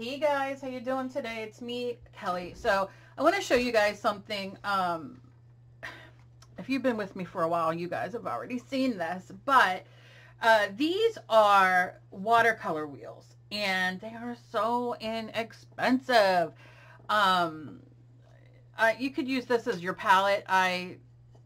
Hey guys, how you doing today? It's me, Kelly. So I want to show you guys something. Um, if you've been with me for a while, you guys have already seen this, but uh, these are watercolor wheels and they are so inexpensive. Um, you could use this as your palette. I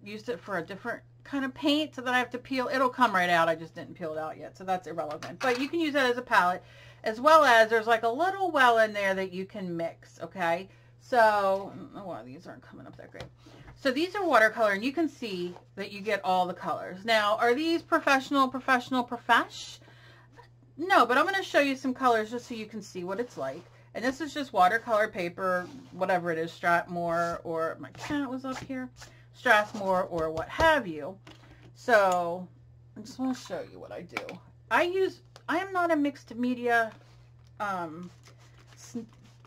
used it for a different kind of paint so that I have to peel. It'll come right out. I just didn't peel it out yet, so that's irrelevant. But you can use that as a palette as well as there's like a little well in there that you can mix, okay? So, mm, oh, well, these aren't coming up that great. So these are watercolor, and you can see that you get all the colors. Now, are these professional, professional, profesh? No, but I'm going to show you some colors just so you can see what it's like. And this is just watercolor paper, whatever it is, Strathmore, or my cat was up here, Strathmore, or what have you. So, I just want to show you what I do. I use I am not a mixed media, um,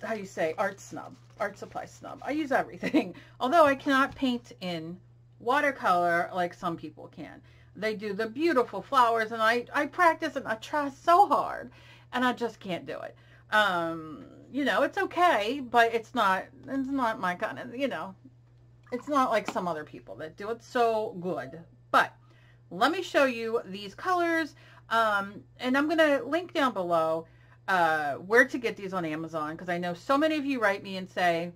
how you say, art snub, art supply snub. I use everything. Although I cannot paint in watercolor like some people can. They do the beautiful flowers and I, I practice and I try so hard and I just can't do it. Um, you know, it's okay, but it's not, it's not my kind of, you know, it's not like some other people that do it so good. But let me show you these colors. Um, and I'm going to link down below uh, where to get these on Amazon because I know so many of you write me and say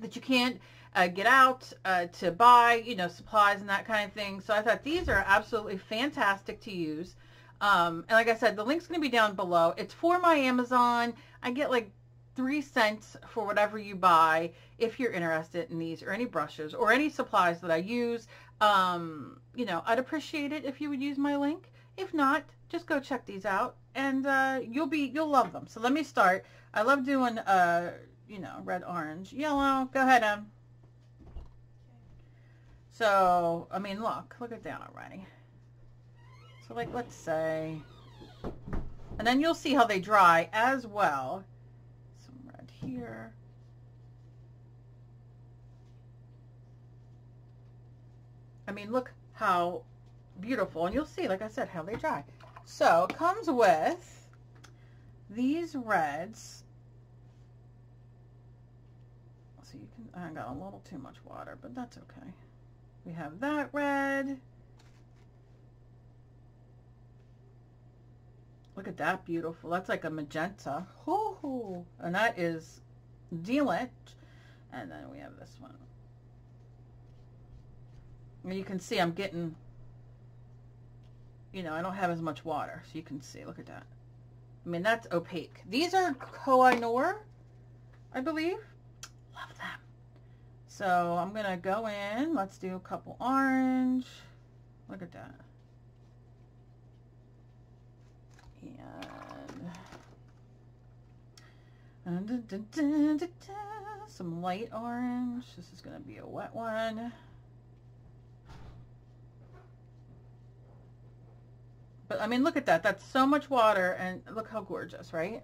that you can't uh, get out uh, to buy, you know, supplies and that kind of thing. So I thought these are absolutely fantastic to use. Um, and like I said, the link's going to be down below. It's for my Amazon. I get like three cents for whatever you buy if you're interested in these or any brushes or any supplies that I use. Um, you know, I'd appreciate it if you would use my link. If not, just go check these out and uh, you'll be, you'll love them. So let me start. I love doing, uh, you know, red, orange, yellow. Go ahead, Em. So, I mean, look, look at that already. So like, let's say, and then you'll see how they dry as well. Here. I mean, look how beautiful. And you'll see, like I said, how they dry. So it comes with these reds. So you can, I got a little too much water, but that's okay. We have that red. Look at that beautiful. That's like a magenta. Ooh, and that is Dealant. And then we have this one. And you can see I'm getting you know, I don't have as much water, so you can see. Look at that. I mean, that's opaque. These are Koh-i-Noor, I believe. Love them. So I'm going to go in. Let's do a couple orange. Look at that. And some light orange. This is going to be a wet one. But I mean, look at that. That's so much water and look how gorgeous, right?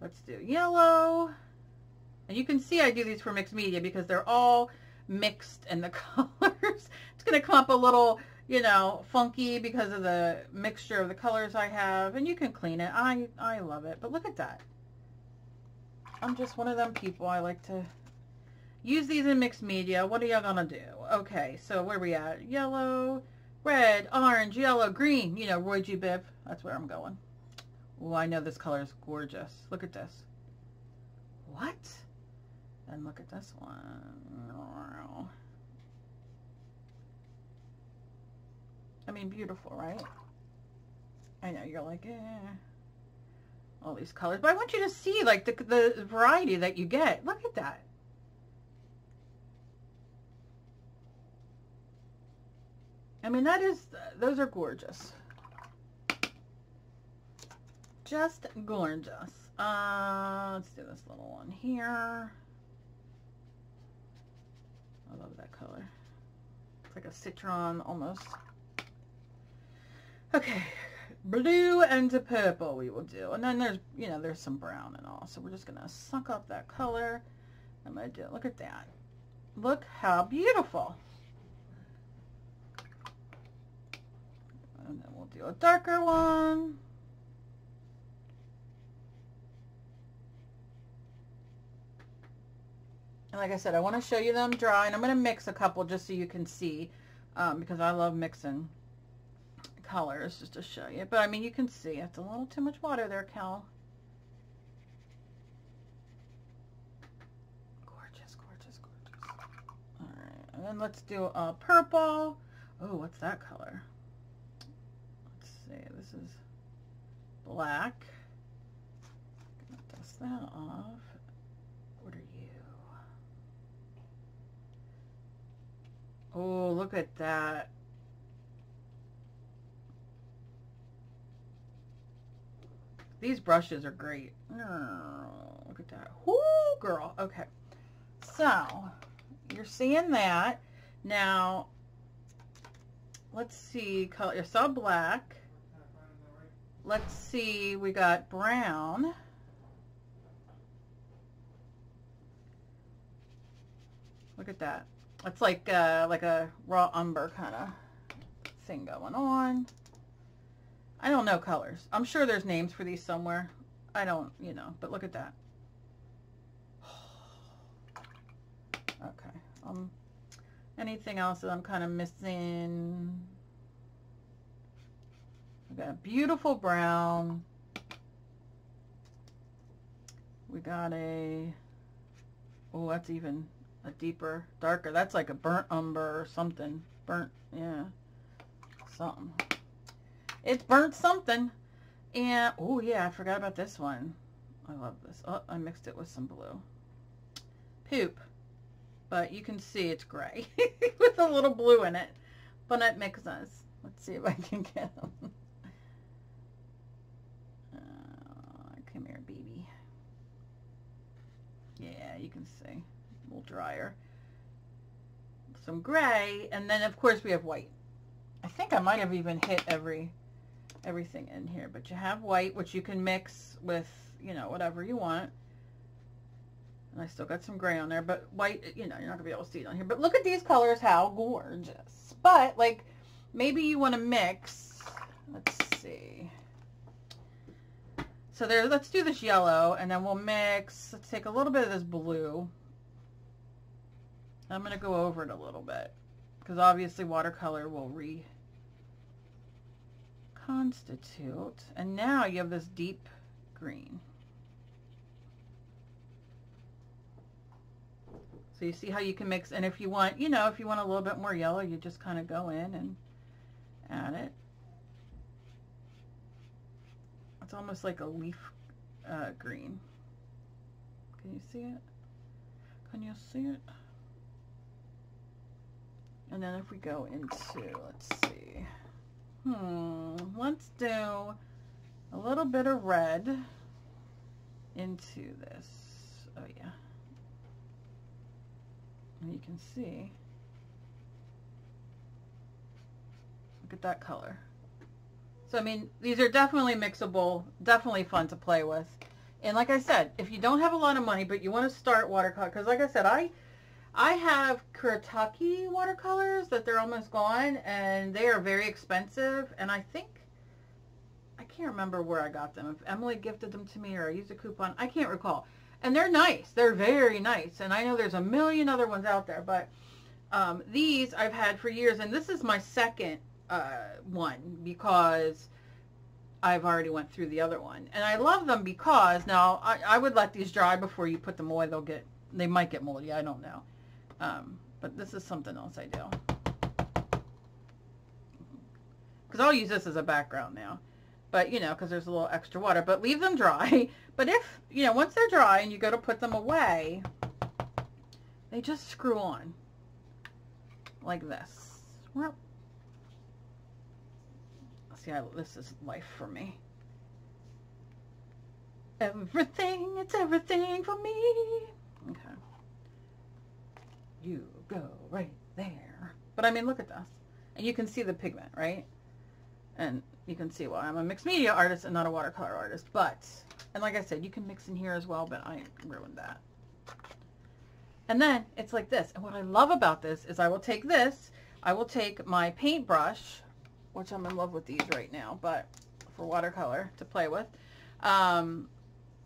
Let's do yellow. And you can see I do these for mixed media because they're all mixed and the colors. it's going to come up a little, you know, funky because of the mixture of the colors I have. And you can clean it. I, I love it. But look at that. I'm just one of them people. I like to use these in mixed media. What are y'all going to do? Okay, so where we at? Yellow red, orange, yellow, green. You know, Roy G. Biv. That's where I'm going. Oh, I know this color is gorgeous. Look at this. What? And look at this one. Mean, beautiful, right? I know, you're like, eh. All these colors. But I want you to see, like, the, the variety that you get. Look at that. I mean, that is, those are gorgeous. Just gorgeous. Uh, let's do this little one here. I love that color. It's like a citron almost. Okay, blue and to purple we will do. And then there's, you know, there's some brown and all. So we're just going to suck up that color. I'm going to do it. Look at that. Look how beautiful. And then we'll do a darker one. And like I said, I want to show you them dry. And I'm going to mix a couple just so you can see. Um, because I love mixing colors just to show you. But I mean, you can see it's a little too much water there, Cal. Gorgeous, gorgeous, gorgeous. All right, and then let's do a purple. Oh, what's that color? Let's see, this is black. Dust that off. What are you? Oh, look at that. These brushes are great. Look at that. Whoo, girl. Okay. So, you're seeing that. Now, let's see. Color. You saw black. Let's see. We got brown. Look at that. It's like uh, like a raw umber kind of thing going on. I don't know colors. I'm sure there's names for these somewhere. I don't, you know, but look at that. Okay. Um, anything else that I'm kind of missing? We got a beautiful brown. We got a, oh, that's even a deeper, darker. That's like a burnt umber or something. Burnt, yeah, something. It's burnt something. And, oh yeah, I forgot about this one. I love this. Oh, I mixed it with some blue. Poop. But you can see it's gray with a little blue in it. But it mixes. Let's see if I can get them. Uh, come here, baby. Yeah, you can see A little drier. Some gray, and then of course we have white. I think I might have even hit every everything in here, but you have white, which you can mix with, you know, whatever you want. And I still got some gray on there, but white, you know, you're not gonna be able to see it on here. But look at these colors, how gorgeous. But like, maybe you want to mix, let's see. So there, let's do this yellow, and then we'll mix, let's take a little bit of this blue. I'm going to go over it a little bit because obviously watercolor will reconstitute. And now you have this deep green. So you see how you can mix, and if you want, you know, if you want a little bit more yellow, you just kind of go in and add it. It's almost like a leaf uh, green. Can you see it? Can you see it? And then if we go into, let's see, hmm, let's do a little bit of red into this. Oh yeah. And you can see, look at that color. So, I mean, these are definitely mixable, definitely fun to play with. And like I said, if you don't have a lot of money, but you want to start watercolor, because like I said, I I have Kuretake watercolors that they're almost gone and they are very expensive and I think I can't remember where I got them. If Emily gifted them to me or I used a coupon, I can't recall. And they're nice. They're very nice. And I know there's a million other ones out there, but um, these I've had for years and this is my second uh, one because I've already went through the other one. And I love them because now I, I would let these dry before you put them away. They'll get, they might get moldy. I don't know. Um, but this is something else I do. Because I'll use this as a background now. But, you know, because there's a little extra water. But leave them dry. But if, you know, once they're dry and you go to put them away, they just screw on. Like this. Well, see, I, this is life for me. Everything, it's everything for me. Okay you go right there. But I mean, look at this. And you can see the pigment, right? And you can see why I'm a mixed media artist and not a watercolor artist. But, and like I said, you can mix in here as well, but I ruined that. And then it's like this. And what I love about this is I will take this, I will take my paintbrush, which I'm in love with these right now, but for watercolor to play with. Um,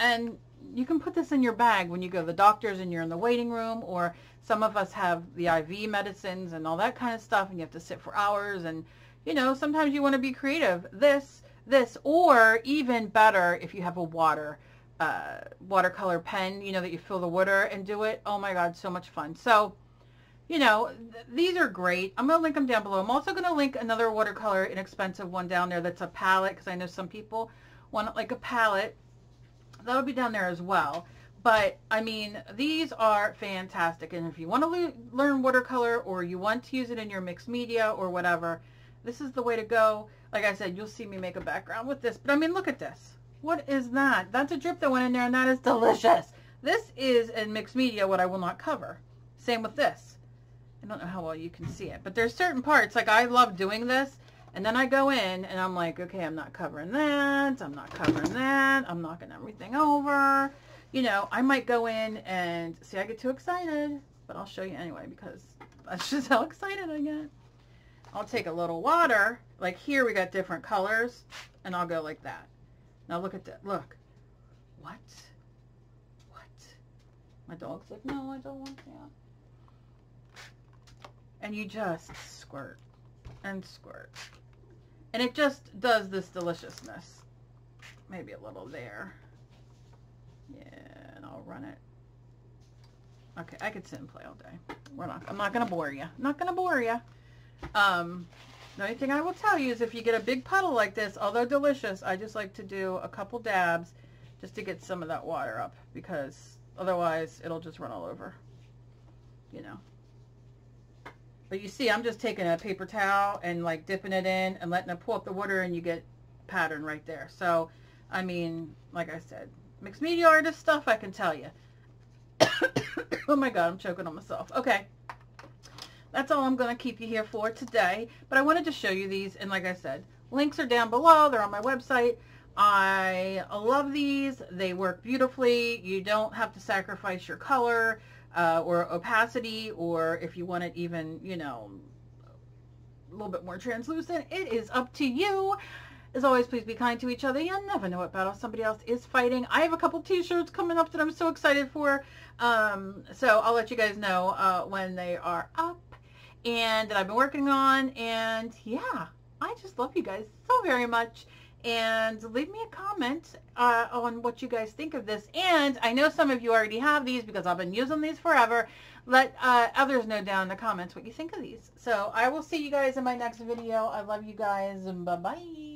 and you can put this in your bag when you go to the doctor's and you're in the waiting room or some of us have the IV medicines and all that kind of stuff and you have to sit for hours and you know sometimes you want to be creative. This this or even better if you have a water uh, watercolor pen you know that you fill the water and do it oh my god so much fun. So you know th these are great. I'm gonna link them down below. I'm also gonna link another watercolor inexpensive one down there that's a palette because I know some people want like a palette that'll be down there as well but I mean, these are fantastic. And if you want to learn watercolor or you want to use it in your mixed media or whatever, this is the way to go. Like I said, you'll see me make a background with this. But I mean, look at this. What is that? That's a drip that went in there and that is delicious. This is in mixed media what I will not cover. Same with this. I don't know how well you can see it, but there's certain parts, like I love doing this, and then I go in and I'm like, okay, I'm not covering that, I'm not covering that, I'm knocking everything over you know, I might go in and see, I get too excited, but I'll show you anyway because that's just how excited I get. I'll take a little water, like here we got different colors, and I'll go like that. Now look at that, look. What? What? My dog's like, no, I don't want that. And you just squirt and squirt. And it just does this deliciousness. Maybe a little there. Yeah, and I'll run it. Okay, I could sit and play all day. We're not. I'm not gonna bore you. Not gonna bore you. Um, the only thing I will tell you is if you get a big puddle like this, although delicious, I just like to do a couple dabs just to get some of that water up because otherwise it'll just run all over. You know. But you see, I'm just taking a paper towel and like dipping it in and letting it pull up the water and you get pattern right there. So, I mean, like I said, Mixed media artist stuff, I can tell you. oh my god, I'm choking on myself. Okay. That's all I'm going to keep you here for today. But I wanted to show you these. And like I said, links are down below. They're on my website. I love these. They work beautifully. You don't have to sacrifice your color uh, or opacity or if you want it even, you know, a little bit more translucent. It is up to you. As always, please be kind to each other. You never know what battle somebody else is fighting. I have a couple t-shirts coming up that I'm so excited for. Um, so I'll let you guys know uh, when they are up and that I've been working on. And yeah, I just love you guys so very much. And leave me a comment uh, on what you guys think of this. And I know some of you already have these because I've been using these forever. Let uh, others know down in the comments what you think of these. So I will see you guys in my next video. I love you guys and bye-bye.